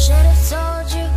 Should have told you